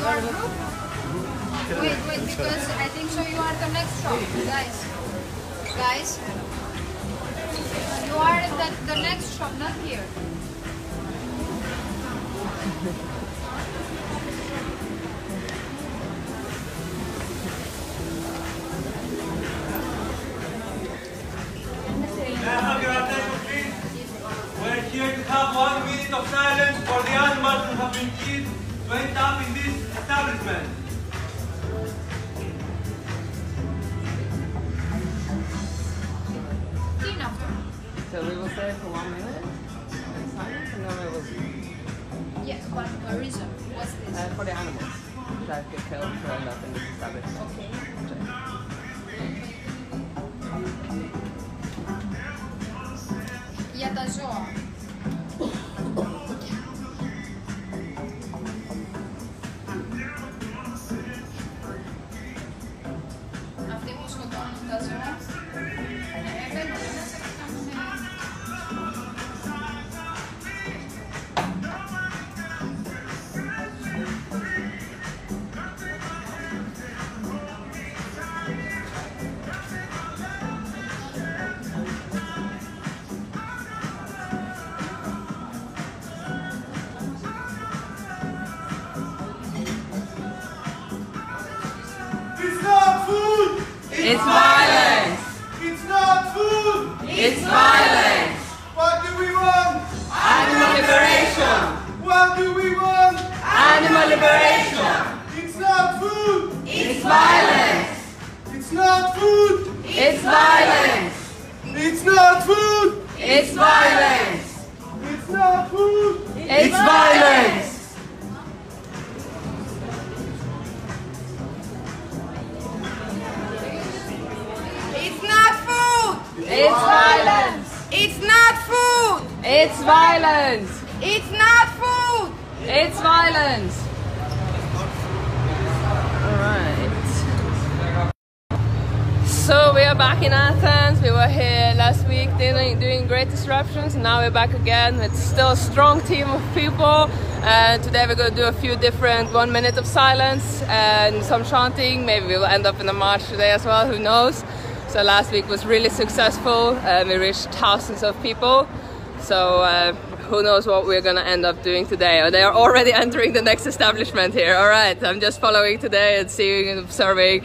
Wait, wait, because I think so you are the next shop, guys. Guys, you are the, the next shop, not here. We're here to have one minute of silence for the animals who have been killed end up in this establishment. So we will stay for one minute in silence and then we will... Yes, but the reason, what's this? Uh, for the animals that get killed for end up in this establishment. Okay. okay. Yeah, that's all. So we are back in Athens. We were here last week doing, doing great disruptions. Now we're back again with still a strong team of people. And today we're going to do a few different one minute of silence and some chanting. Maybe we'll end up in a march today as well, who knows. So last week was really successful and we reached thousands of people. So uh, who knows what we're gonna end up doing today. They are already entering the next establishment here. All right, I'm just following today and seeing and observing.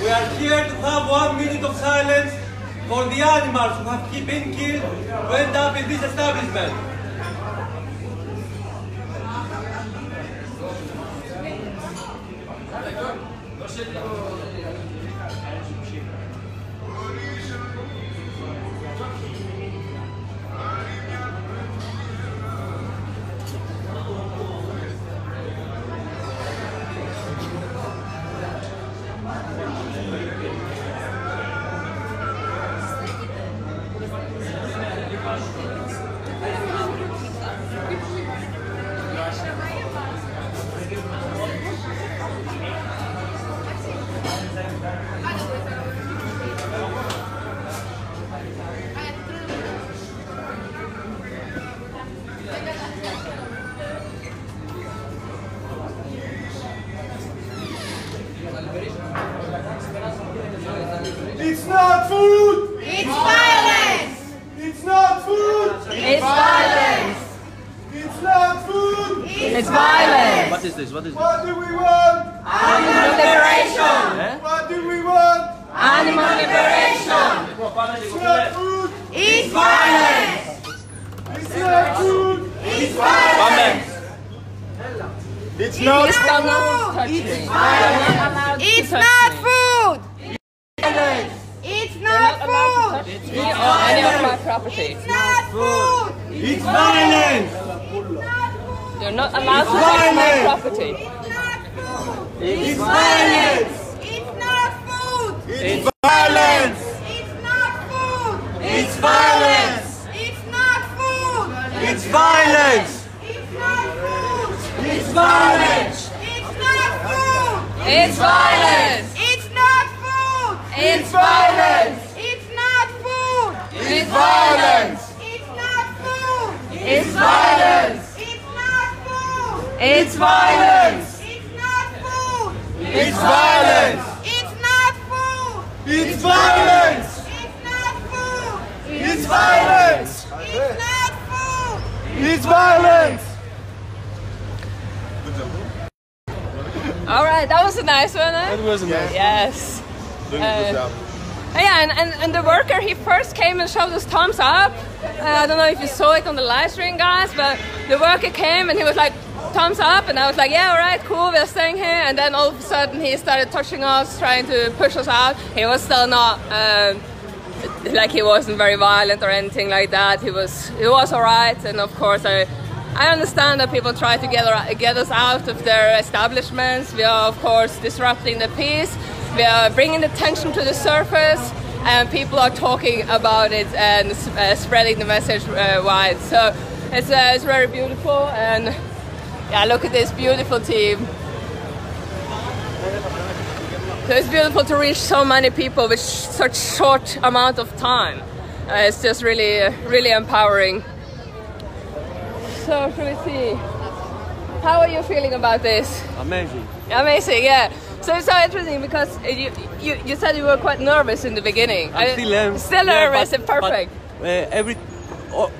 We are here to have one minute of silence for the animals who have been killed to end up in this establishment. It's It's not It's not touch me. You're not allowed It's not food! It's You're not not food! to touch me or any of my property. It's not food! It's violence! You're not allowed to touch my property. It's not food! It's violence! It's not food! It's violence! It's not food! It's violence! It's not food! It's violence! It's not food! It's violence! It's not food! It's violence! It's not food! It's violence! It's not food! It's violence! It's not food! It's violence! It's not food! It's violence! It's not food! It's violence! It's not food! It's violence! It's not food! It's violence! It's not food! It's violence! All right, that was a nice one. It was a nice. One. Yes. Doing Uh, a good job. Yeah, and, and, and the worker, he first came and showed us thumbs up. Uh, I don't know if you saw it on the live stream, guys, but the worker came and he was like, thumbs up, and I was like, yeah, all right, cool, we're staying here. And then all of a sudden he started touching us, trying to push us out. He was still not, um, like he wasn't very violent or anything like that. He was, he was all right, and of course I, I understand that people try to get, get us out of their establishments. We are, of course, disrupting the peace. We are bringing the tension to the surface, and people are talking about it and uh, spreading the message uh, wide. So it's, uh, it's very beautiful, and yeah, look at this beautiful team. So it's beautiful to reach so many people with such short amount of time. Uh, it's just really, really empowering. So, we see? How are you feeling about this? Amazing. Amazing, yeah. So it's so interesting because uh, you, you, you said you were quite nervous in the beginning. I Uh, still am. Still Yeah, nervous but- and perfect. But, uh, every oh,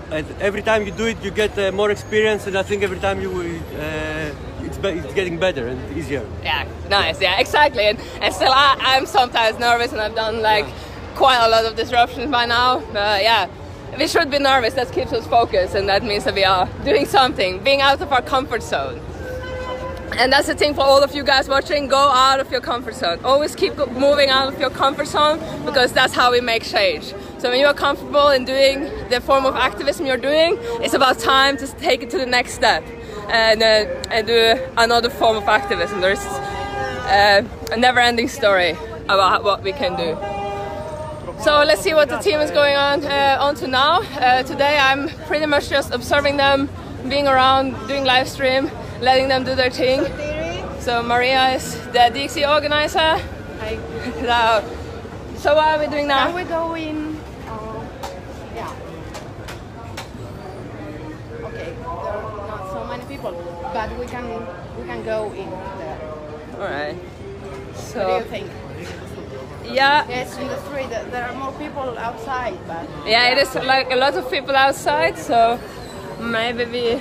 every time you do it, you get uh, more experience, and I think every time you will, uh, it's, it's getting better and easier. Yeah, nice. Yeah, exactly. And, and still, I, I'm sometimes nervous, and I've done like quite a lot of disruptions by now. Uh, yeah, we should be nervous. That keeps us focused, and that means that we are doing something, being out of our comfort zone. And that's the thing for all of you guys watching: go out of your comfort zone. Always keep moving out of your comfort zone because that's how we make change. So when you are comfortable in doing the form of activism you're doing, it's about time to take it to the next step and uh, and do another form of activism. There's uh, a never-ending story about what we can do. So let's see what the team is going on uh, on to now. Uh, today I'm pretty much just observing them, being around, doing live stream, letting them do their thing. So Maria is the DxE organizer. Hi. So, so what are we doing Now now? we go in. Uh, yeah. Okay, there are not so many people, but we can we can go in there. All right. What do So you think? Yeah, Yes, in the street there- there are more people outside, but yeah, it is like a lot of people outside. So maybe we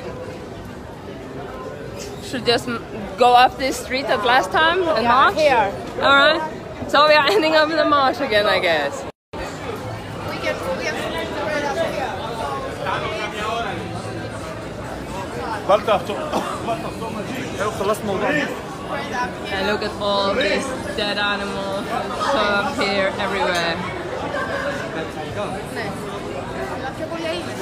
should just go up this street as last time and Yeah, march. here. All right. So we are ending up in the march again, I guess. we can we can spread up here. Βάλτε αυτό. Βάλτε αυτό μαζί. Έχω χαλάσει μόνο. Spread up here. And look at all these dead animals so up here everywhere. Ναι. Αλλά πιο πολύ είναι.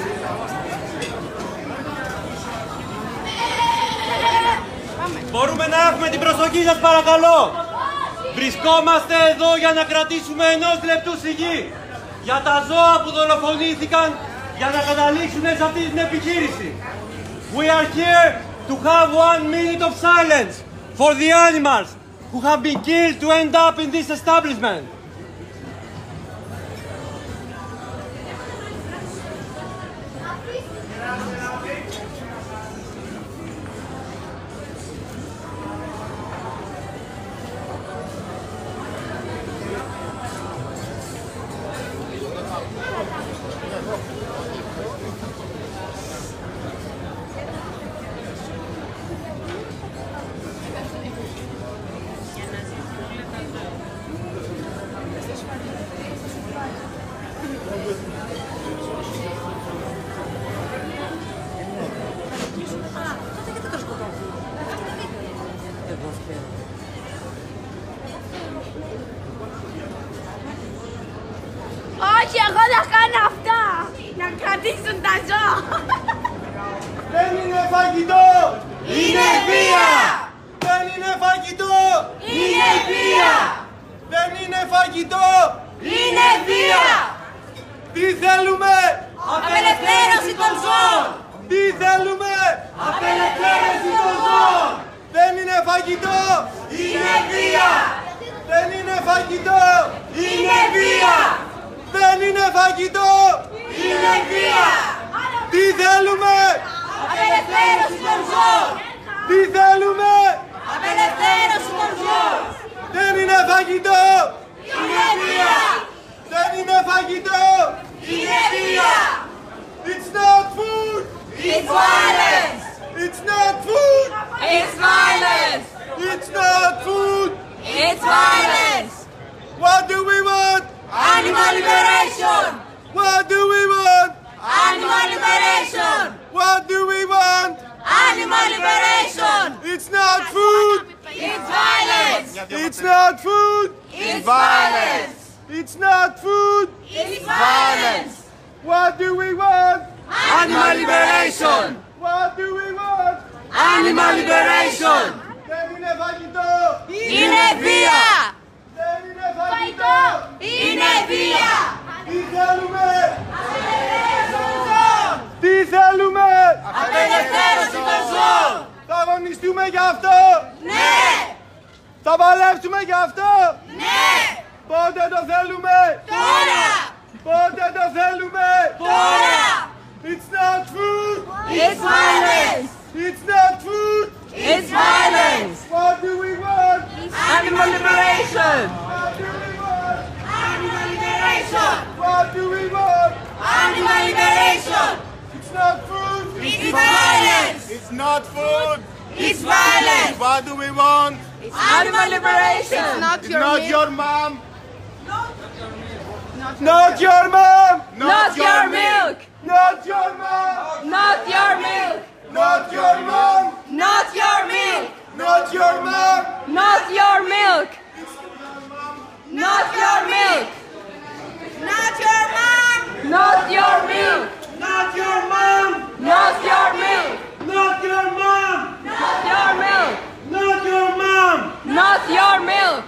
Πάμε. Μπορούμε να έχουμε την προσοχή σας παρακαλώ. Βρισκόμαστε εδώ για να κρατήσουμε ενός λεπτού σιγή για τα ζώα που δολοφονήθηκαν για να καταλήξουν σε αυτή την επιχείρηση. We are here to have one minute of silence for the animals who have been killed to end up in this establishment. It's not food! It's violence! It's not food! It's violence! What do we want? Animal liberation! What do we want? Animal liberation! What do we want? Animal liberation! It's not food! It's violence! It's not food! It's violence! What do we want? Animal liberation! It's not your mom! Not your mom! Not your milk! Not your mom! Not your milk! Not your mom! Not your milk! Not your mom! Not your milk! Not your milk! Not your mom! Not your milk! Not your mom! Not your milk! Not your mom! Not your milk! Not your mom! Not your milk!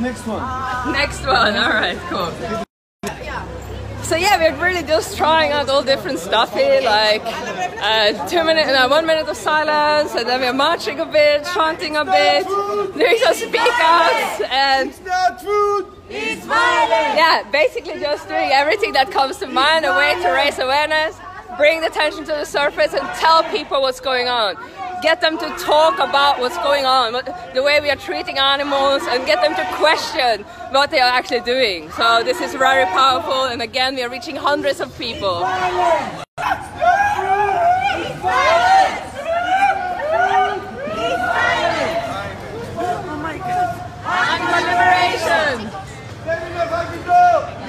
Next one. Next one. All right, cool. So yeah, we're really just trying out all different stuff here, like uh, two minute, uh, one minute of silence, and then we're marching a bit, chanting a bit, doing some speak outs, and It's not food! It's violence! yeah, basically just doing everything that comes to mind, a way to raise awareness, bring the attention to the surface, and tell people what's going on get them to talk about what's going on, the way we are treating animals, and get them to question what they are actually doing. So this is very powerful, and again, we are reaching hundreds of people.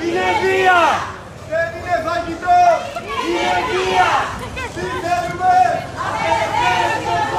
Energia! Energia! Energia!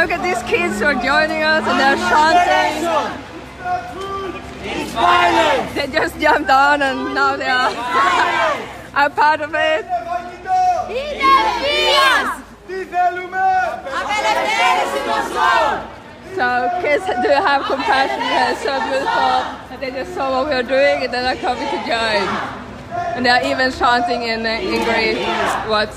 look at these kids who are joining us and they're chanting. They just jumped on and now they are, are part of it. So kids do have compassion, they're so beautiful, and they just saw what we are doing and they're coming to join. And they're even chanting in English what,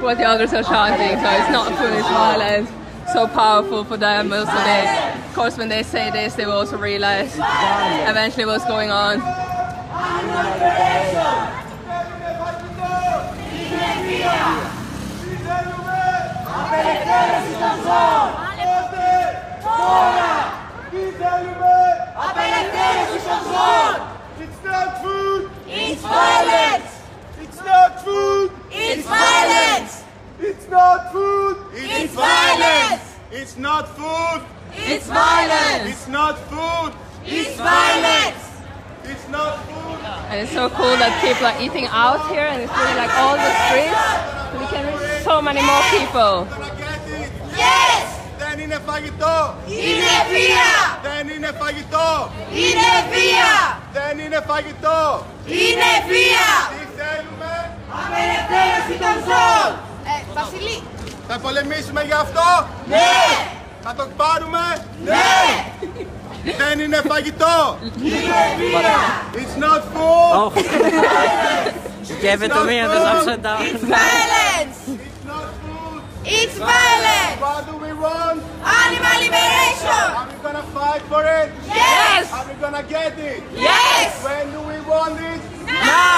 what the others are chanting, so it's not foolish violence so powerful for them. Also, they, of course, when they say this, they will also realize eventually what's going on. It's violence! It's not food! It's violence! It's not food! It's violence! It's not food! It's violence! It's not food! It's violence! It's not food! And it's so cool that people are eating out here and it's really like all the streets. So we can reach so many more people. Gonna get it! Yes! Δεν είναι φαγητό! Είναι βία! Δεν είναι φαγητό! Είναι βία! Δεν είναι φαγητό! Είναι βία! Τι θέλουμε! Απελευθέρωση των ζώων! Ε, Βασιλή, Θα πολεμήσουμε γι' αυτό! Ναι! Θα το πάρουμε! Ναι! Δεν είναι φαγητό! Είναι βία! It's not food! Give it to me and it's upside down. It's violence! It's not food! It's violence! What do we want? Animal liberation! Are we gonna fight for it? Yes! Are we gonna get it? Yes! When do we want it? No!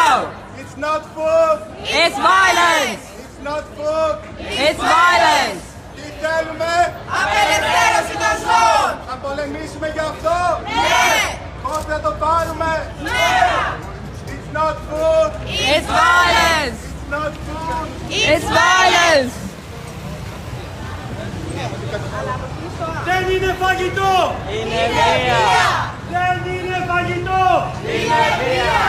It's not food! It's violence! It's not food! It's violence! Τι θέλουμε; Απελευθέρωση των ζώων! Θα πολεμήσουμε γι' αυτό! Ναι! Πώς θα το πάρουμε; Ναι! It's not food! It's violence! It's not food! It's violence! Δεν είναι φαγητό! Είναι βία! Δεν είναι φαγητό! Είναι βία!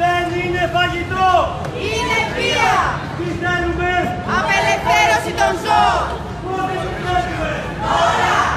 Δεν είναι φαγητό! Είναι βία! Τι θέλουμε! Απελευθέρωση των ζώων! Πότε το θέλουμε! Ναι!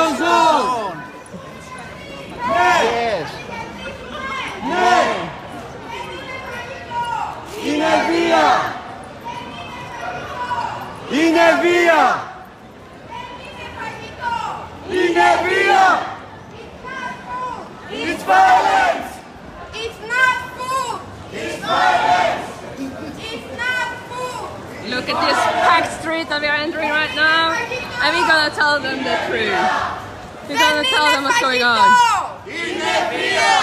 Banzon! Yes! Yes! Inevia! Inevia! Inevia! It's violence! It's not food! It's violence! It's not food! Look at this packed street that we are entering right now. And we're gonna tell them the truth. We're gonna tell them what's going on. Είναι βία!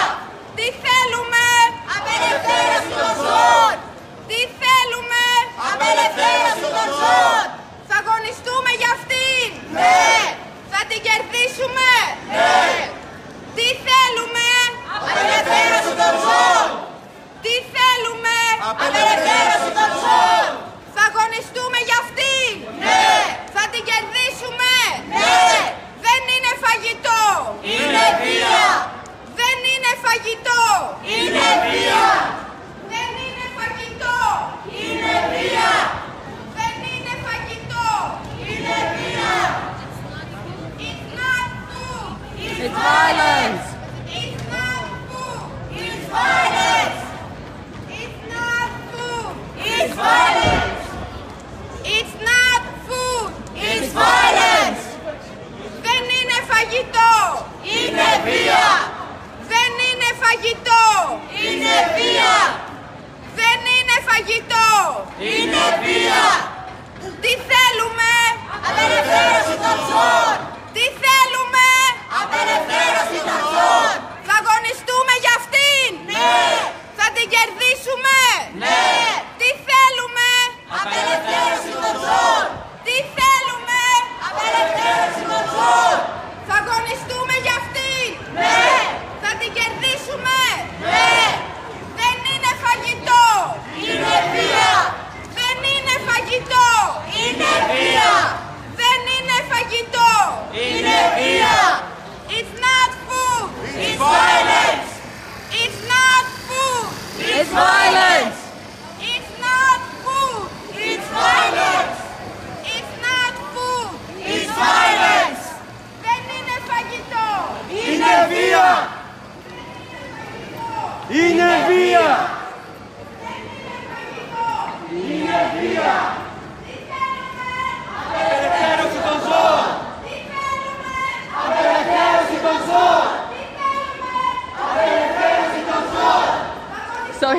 Τι θέλουμε! Απελευθέρωση των ζώων! Τι θέλουμε! Απελευθέρωση των ζώων! Θα αγωνιστούμε για αυτήν! Ναι! Θα την κερδίσουμε! Ναι! Τι θέλουμε! Απελευθέρωση των ζώων! Τι θέλουμε! Απελευθέρωση των ζώων! Θα αγωνιστούμε για αυτήν! Ναι! Θα την κερδίσουμε! Ναι! Δεν είναι φαγητό! Είναι βία! Δεν είναι φαγητό! Είναι βία! Δεν είναι φαγητό! Είναι βία!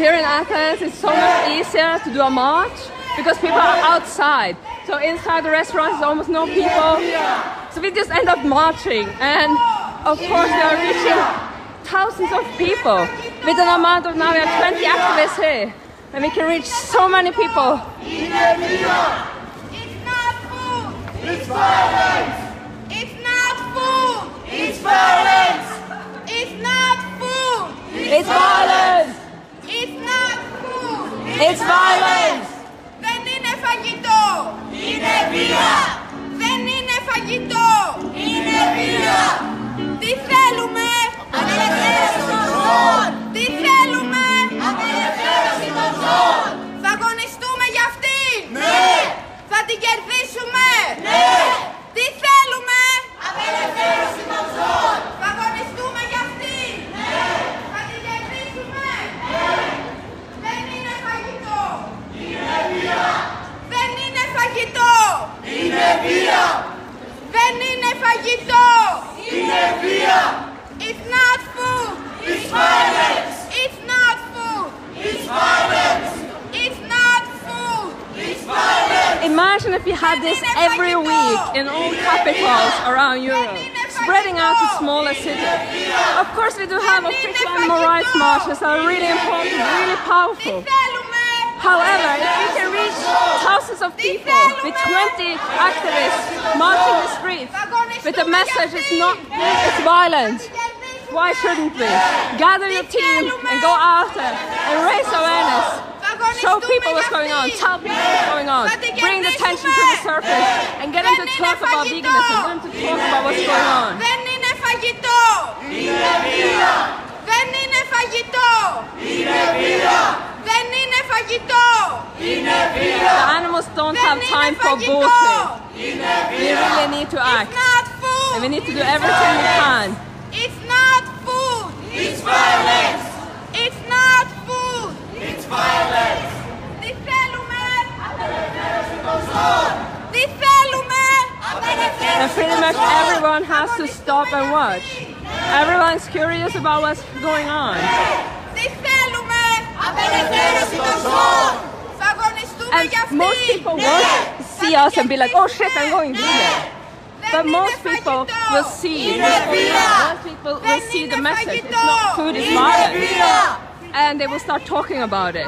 Here in Athens, it's so much easier to do a march because people are outside. So inside the restaurant, there's almost no people. So we just end up marching, and of course we are reaching thousands of people. With an amount of now we have 20 activists here, and we can reach so many people. It's not food! It's violence! It's not food! It's violence! It's not food! It's violence! It's not food! It's violence! Δεν είναι φαγητό! Είναι βία! Δεν είναι φαγητό! going on, tell people what's going on, bring the tension to the surface and get them to talk about veganism, get them to talk about what's going on. Δεν είναι φαγητό! Είναι βία! Δεν είναι φαγητό! Είναι βία! Δεν είναι φαγητό! Είναι βία! The animals don't Δεν have είναι time for φαγητό! bullshit. Είναι We really need to act. not food! And we need to do everything we can. It's not food! It's violence! It's not food! It's violence! And pretty much everyone has to stop and watch. Everyone's curious about what's going on. And most people will see us and be like, oh shit, I'm going to. But most people will see, most people will see the message. It's not food, it's modern. And they will start talking about it.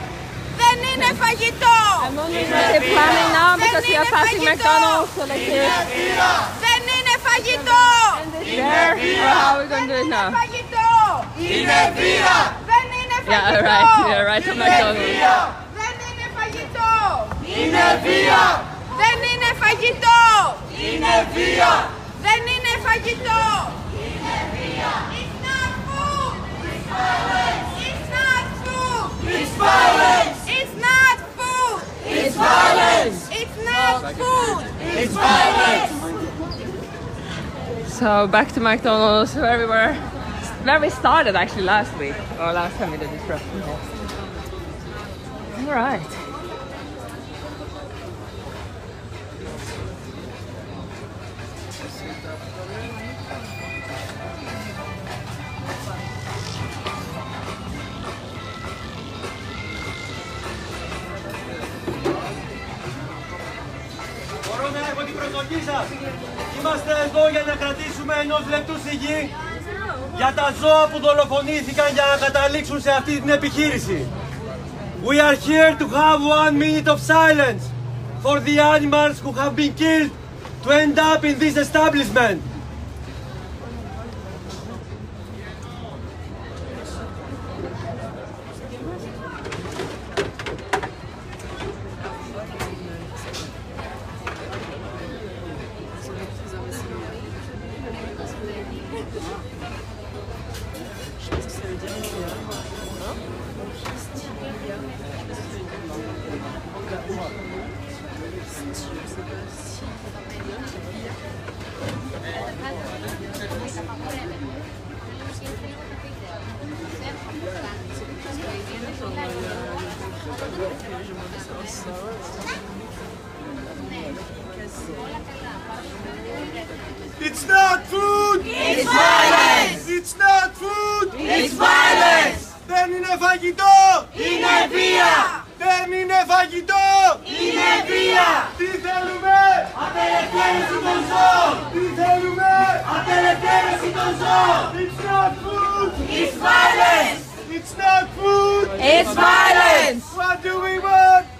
φαγητό! I'm wondering what they're planning now because we are passing McDonald's. So like this. Δεν είναι φαγητό! There. Or how are we going to do it now? Φαγητό! Είναι βία! Δεν είναι Yeah, φαγητό! right. Yeah, right to McDonald's. Δεν είναι φαγητό! Είναι βία! Δεν είναι φαγητό! Είναι βία! Δεν είναι φαγητό! Είναι βία! It's not food! It's violence! not food. It's violence. So back to McDonald's where we were, where we started actually last week, or last time we did disruption. All right. Προσοχή σας. Είμαστε εδώ για να κρατήσουμε ενός λεπτού σιγή για τα ζώα που δολοφονήθηκαν για να καταλήξουν σε αυτή την επιχείρηση. We are here to have one minute of silence for the animals who have been killed to end up in this establishment. It's not food! It's violence. It's not food! It's violence. Δεν είναι φαγητό! Είναι βία. Δεν είναι φαγητό! Είναι βία. Τι θέλουμε! Απελευθέρωση των ζώων. Τι θέλουμε! Απελευθέρωση των ζώων. It's not food! It's violence. It's not food! It's violence.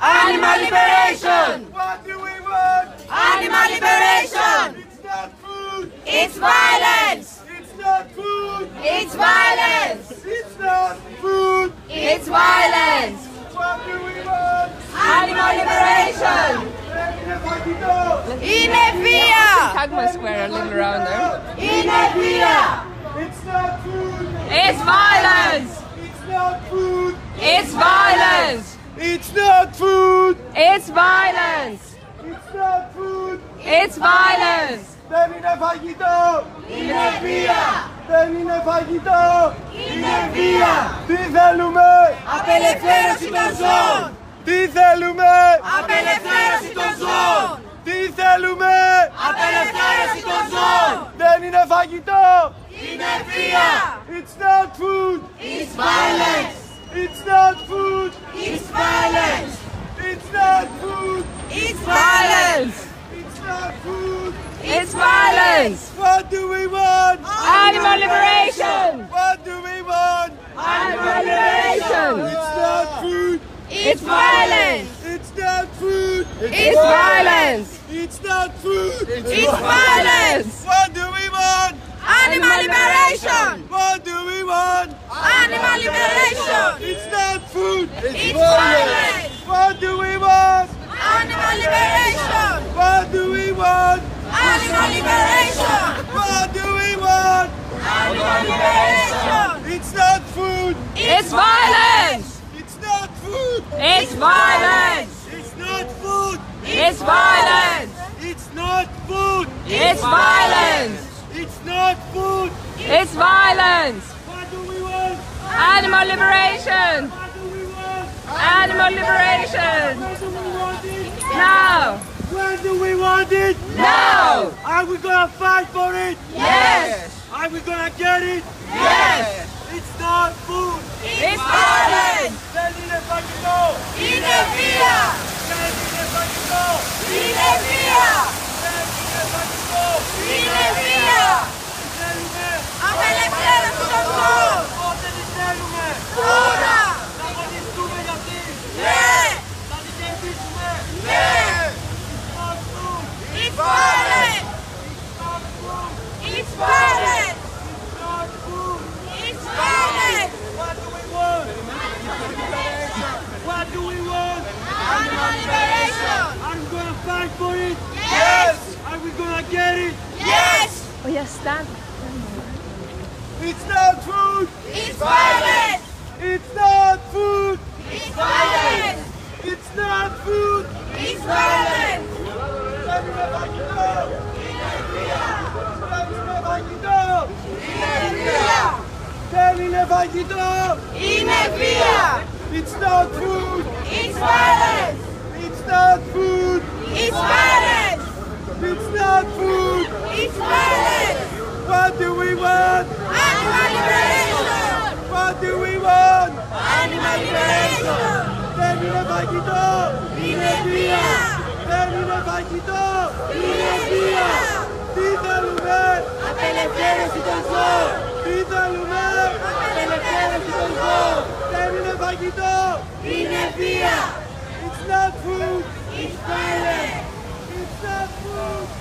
Animal liberation! What do we want? Animal liberation! It's not food! It's violence! It's not food! It's violence! It's not food! It's violence! What do we want? Animal liberation! Inefia! Tagma Square, a little rounder. Inefia! It's not food! It's violence! It's not food! It's violence! It's not food! It's violence! It's not food! It's violence! Δεν είναι φαγητό! Είναι βία. Δεν είναι φαγητό! Είναι βία. Τι θέλουμε! Απελευθέρωση των ζώων. Τι θέλουμε! Απελευθέρωση των ζώων. Τι θέλουμε! Απελευθέρωση των ζώων. Δεν είναι φαγητό! Είναι βία. It's not food! It's violence. It's not food! It's violence. It's not food! It's violence. It's not food! It's violence! What do we want? Animal liberation! What do we want? Animal liberation! It's not food! It's violence! It's not food! It's violence! It's not food! It's violence! What do we want? Animal liberation. What do we want? Animal liberation. It's not food! It's violence. What do we want? Animal liberation. What do we want? Animal liberation. What do we want? Animal liberation. It's not food! It's violence! It's not food! It's violence! It's not food! It's violence! It's not food! It's violence! It's not food. It's, it's violence. What do we want? Animal liberation. What do we want? Animal liberation. When do? Now. When do we want it? Now. Are we gonna fight for it? Yes. Are we gonna get it? Yes. It's not food. It's, it's violence. Salire Paquito. Inervia. Salire Paquito. Inervia. It's violence. What do we want? What do we want? Animal liberation. Are we gonna fight for it? Yes. Are we gonna get it? Yes! Oh yeah, stand. It's not food! It's violence! It's not food! It's violence! It's not food! It's violence! It's not food! It's violence! It's not food! It's violence! It's not food! It's violence! What do we want? Animal liberation! What do we want? Animal liberation! Δεν είναι φαγητό! Είναι βία! Δεν είναι φαγητό! Είναι βία! Τι θέλουμε! Απελευθέρωση των ζώων! Τι θέλουμε! Απελευθέρωση των ζώων! Δεν είναι φαγητό! Είναι βία! It's not food! It's violence! It's not food!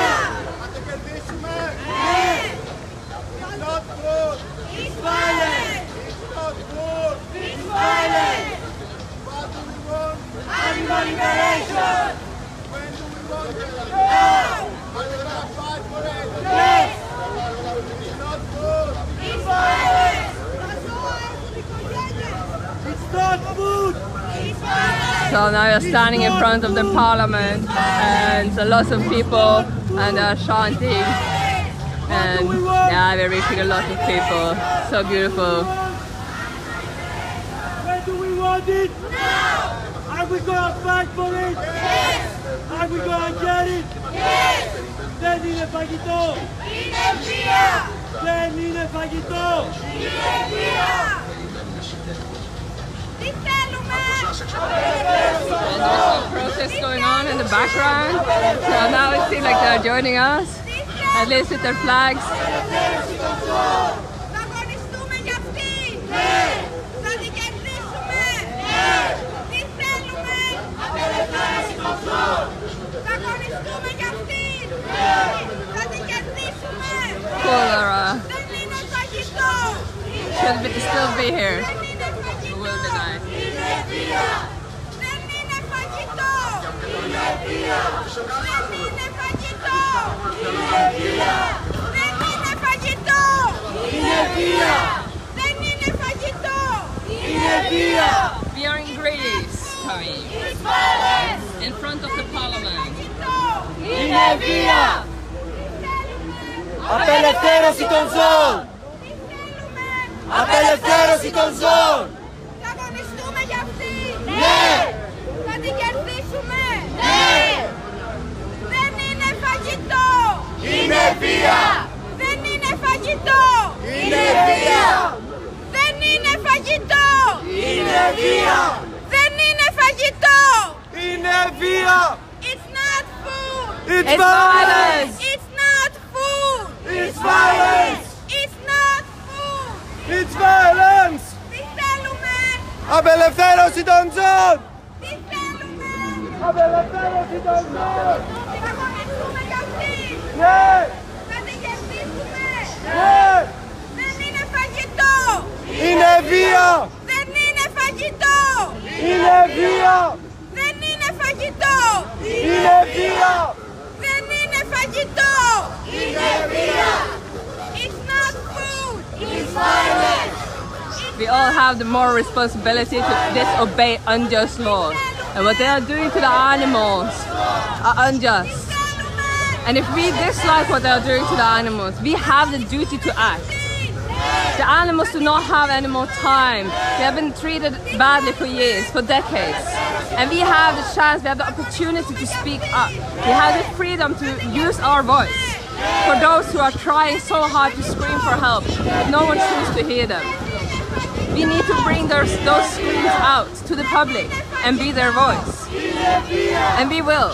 are standing in front of the parliament and lots of people and they are chanting. And yeah we're reaching a lot of people. So beautiful. Where do we want it? Now! Are we gonna fight for it? Yes! Are we gonna get it yes! Then in a paquito in a Then in a paquito in a And there's some protests going on in the background. So now it seems like they're joining us, at least with their flags. Cholera should be, still be here. We are in Greece, Tommy, It's violence! in front of the parliament. Φαγητό! Είναι βία! Απελευθέρωση των ζώων! Τι θέλουμε! Απελευθέρωση των ζώων! Θα αγωνιστούμε για αυτή! Ναι! Θα την κερδίσουμε! Ναι! Δεν είναι φαγητό! Είναι βία! Δεν είναι φαγητό! Είναι βία! Δεν είναι φαγητό! Είναι βία! Δεν είναι φαγητό! Είναι βία! It's not food! It's It's violence! It's not food! It's violence! It's not food! It's violence! Τι θέλουμε! Απελευθέρωση των ζώων! Τι θέλουμε! Απελευθέρωση των ζώων! Θα αγωνιστούμε για αυτή! Ναι! Δεν είναι φαγητό! Είναι βία! Δεν είναι φαγητό! Είναι βία! Δεν είναι φαγητό! Είναι βία! Δεν είναι φαγητό! Είναι βία! It's not food! It's violence! We all have the moral responsibility to disobey unjust laws. And what they are doing to the animals are unjust. And if we dislike what they are doing to the animals, we have the duty to act. The animals do not have any more time. They have been treated badly for years, for decades. And we have the chance, we have the opportunity to speak up. We have the freedom to use our voice. For those who are trying so hard to scream for help, no one seems to hear them. We need to bring those, those screams out to the public and be their voice. And we will.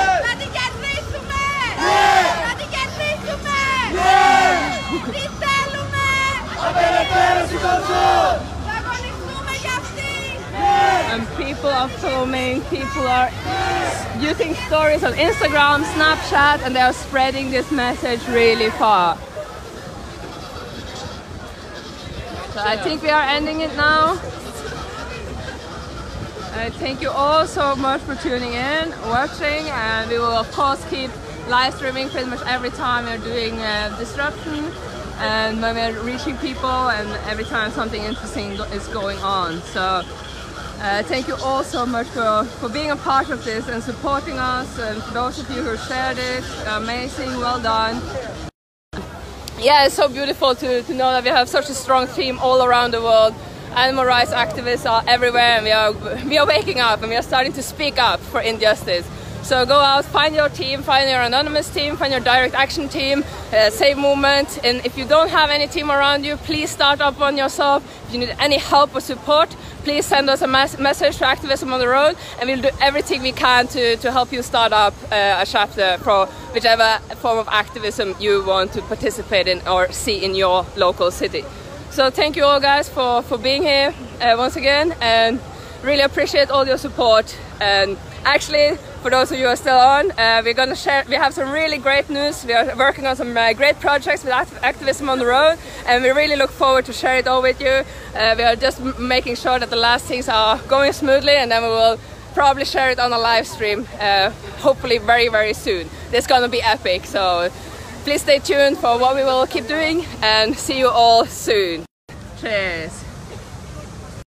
Τι θέλουμε! Απελευθέρωση των ζώων! Θα αγωνιστούμε για αυτήν! and people are filming, people are using stories on Instagram, Snapchat, and they are spreading this message really far. So I think we are ending it now. Uh, thank you all so much for tuning in, watching, and we will of course keep live streaming pretty much every time we're doing uh, disruption and when we're reaching people and every time something interesting is going on. So uh, thank you all so much for, for being a part of this and supporting us and for those of you who shared it, amazing, well done. Yeah, it's so beautiful to, to know that we have such a strong team all around the world. Animal rights activists are everywhere and we are, we are waking up and we are starting to speak up for injustice. So go out, find your team, find your anonymous team, find your direct action team, uh, save movement. And if you don't have any team around you, please start up on yourself. If you need any help or support, please send us a mes- message to Activism on the Road and we'll do everything we can to, to help you start up uh, a chapter for whichever form of activism you want to participate in or see in your local city. So thank you all guys for, for being here uh, once again and really appreciate all your support and actually for those of you who are still on uh, we're to share we have some really great news. We are working on some uh, great projects with Act- activism on the road and we really look forward to share it all with you. Uh, we are just making sure that the last things are going smoothly and then we will probably share it on a live stream uh, hopefully very very soon. It's to be epic so please stay tuned for what we will keep doing and see you all soon. Cheers